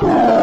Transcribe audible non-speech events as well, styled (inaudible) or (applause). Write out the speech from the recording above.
Ah! (laughs)